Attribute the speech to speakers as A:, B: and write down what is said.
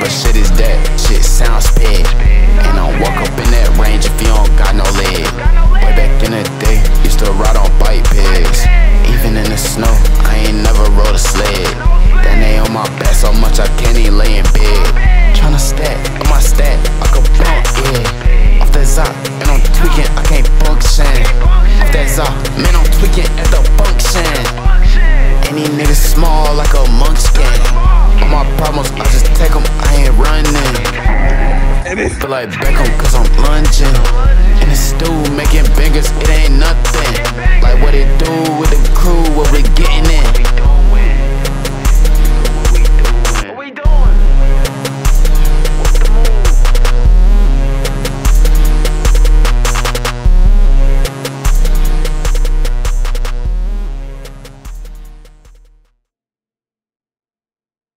A: But shit is that? Shit sounds bad. And I walk up in that range if you don't got no leg. Way back in the day, used to ride on bike pegs. Even in the snow, I ain't never rode a sled. Then they on my back so much I can't even lay in bed. Tryna stack on my stack I could blunt, yeah. Off that zop, and I'm tweaking, I can't function. Off that zop, man, I'm tweaking at the function. Any nigga small like a munchkin. All my problems, I just take them Feel like Beckham, cause I'm lunging.